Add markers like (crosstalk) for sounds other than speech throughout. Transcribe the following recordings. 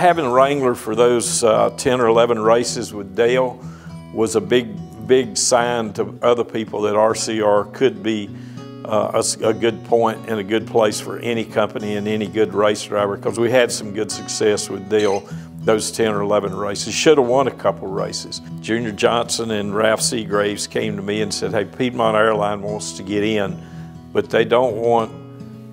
having Wrangler for those uh, 10 or 11 races with Dale was a big, big sign to other people that RCR could be uh, a, a, good point and a good place for any company and any good race driver because we had some good success with Dale those 10 or 11 races. Should have won a couple races. Junior Johnson and Ralph Seagraves came to me and said, hey, Piedmont Airline wants to get in, but they don't want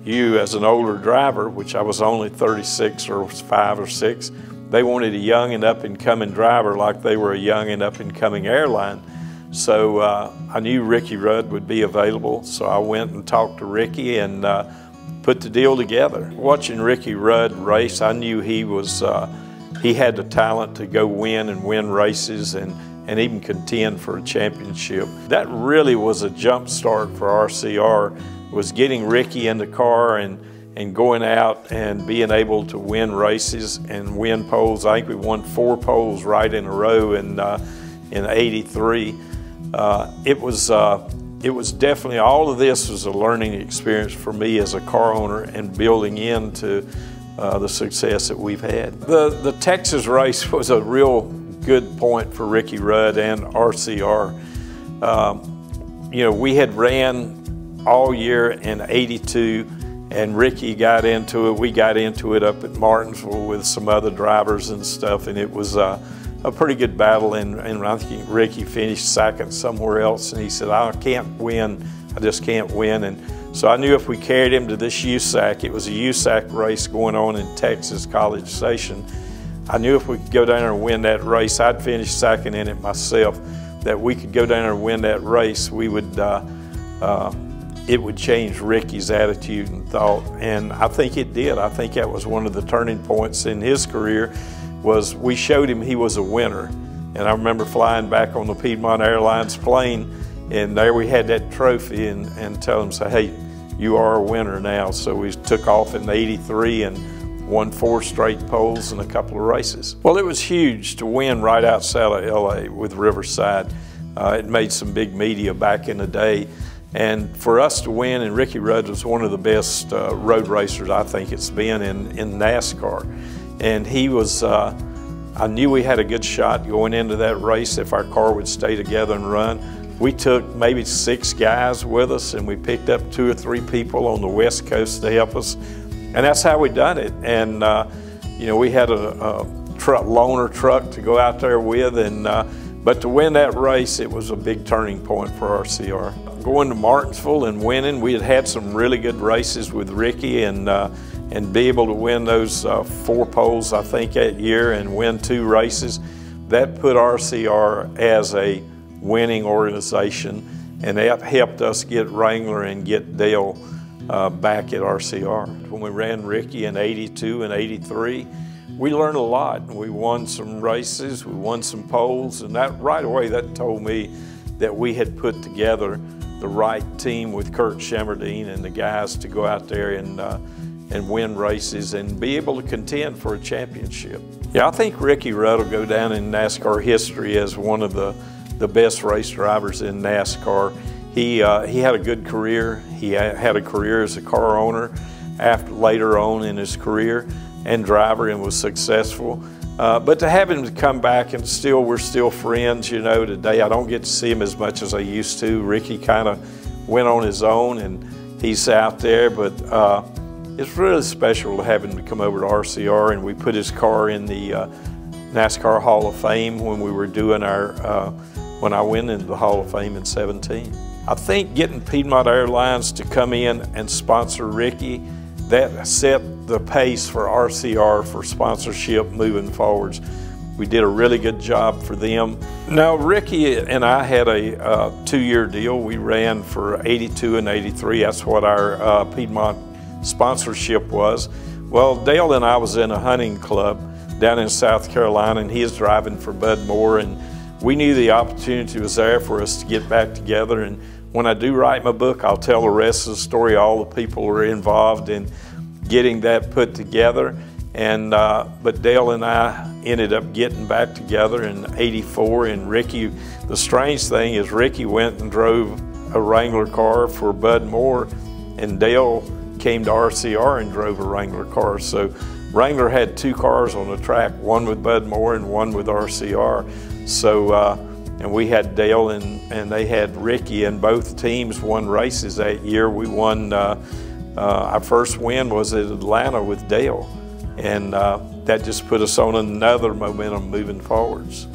you as an older driver, which I was only 36 or 5 or 6, they wanted a young and up and coming driver like they were a young and up and coming airline. So uh, I knew Ricky Rudd would be available, so I went and talked to Ricky and uh, put the deal together. Watching Ricky Rudd race, I knew he was uh, he had the talent to go win and win races and and even contend for a championship. That really was a jump start for RCR was getting Ricky in the car and, and going out and being able to win races and win poles. I think we won four poles right in a row in, uh, in 83. Uh, it, was, uh, it was definitely, all of this was a learning experience for me as a car owner and building into uh, the success that we've had. The, the Texas race (laughs) was a real good point for Ricky Rudd and RCR. Um, you know, we had ran all year in 82 and Ricky got into it. We got into it up at Martinsville with some other drivers and stuff, and it was uh, a pretty good battle. And, and I think Ricky finished second somewhere else, and he said, "I can't win. I just can't win." And so I knew if we carried him to this USAC, it was a USAC race going on in Texas College Station. I knew if we could go down there and win that race, I'd finish second in it myself. That we could go down there and win that race, we would. Uh, uh, it would change Ricky's attitude and thought. And I think it did. I think that was one of the turning points in his career was we showed him he was a winner. And I remember flying back on the Piedmont Airlines plane and there we had that trophy and, and tell him, say, hey, you are a winner now. So we took off in 83 and won four straight poles and a couple of races. Well, it was huge to win right outside of LA with Riverside. Uh, it made some big media back in the day. And for us to win, and Ricky Rudd was one of the best uh, road racers I think it's been in, in NASCAR. And he was, uh, I knew we had a good shot going into that race if our car would stay together and run. We took maybe six guys with us and we picked up two or three people on the West Coast to help us. And that's how we done it. And, uh, you know, we had a, a truck, loaner truck to go out there with. and uh, But to win that race, it was a big turning point for RCR going to Martinsville and winning. We had had some really good races with Ricky and uh, and be able to win those uh, four poles, I think, that year and win two races. That put RCR as a winning organization and that helped us get Wrangler and get Dale uh, back at RCR. When we ran Ricky in 82 and 83, we learned a lot. We won some races, we won some poles, and that right away that told me that we had put together the right team with Kirk Shelmerdine and the guys to go out there and uh, and win races and be able to contend for a championship. Yeah, I think Ricky Rudd will go down in NASCAR history as one of the, the best race drivers in NASCAR. He, uh, he had a good career. He had a career as a car owner after later on in his career and driver and was successful. Uh, but to have him come back and still, we're still friends, you know, today. I don't get to see him as much as I used to. Ricky kind of went on his own and he's out there, but uh, it's really special to have him to come over to RCR and we put his car in the uh, NASCAR Hall of Fame when we were doing our, uh, when I went into the Hall of Fame in 17. I think getting Piedmont Airlines to come in and sponsor Ricky, that set the pace for RCR for sponsorship moving forwards. We did a really good job for them. Now, Ricky and I had a uh, two-year deal. We ran for 82 and 83. That's what our uh, Piedmont sponsorship was. Well, Dale and I was in a hunting club down in South Carolina, and he is driving for Bud Moore, and we knew the opportunity was there for us to get back together. And when I do write my book, I'll tell the rest of the story, all the people who were involved in getting that put together. And uh, but Dale and I ended up getting back together in '84. And Ricky, the strange thing is, Ricky went and drove a Wrangler car for Bud Moore, and Dale came to RCR and drove a Wrangler car. So Wrangler had two cars on the track, one with Bud Moore and one with RCR. So, uh, and we had Dale and, and they had Ricky, and both teams won races that year. We won, uh, uh, our first win was at Atlanta with Dale, and uh, that just put us on another momentum moving forwards.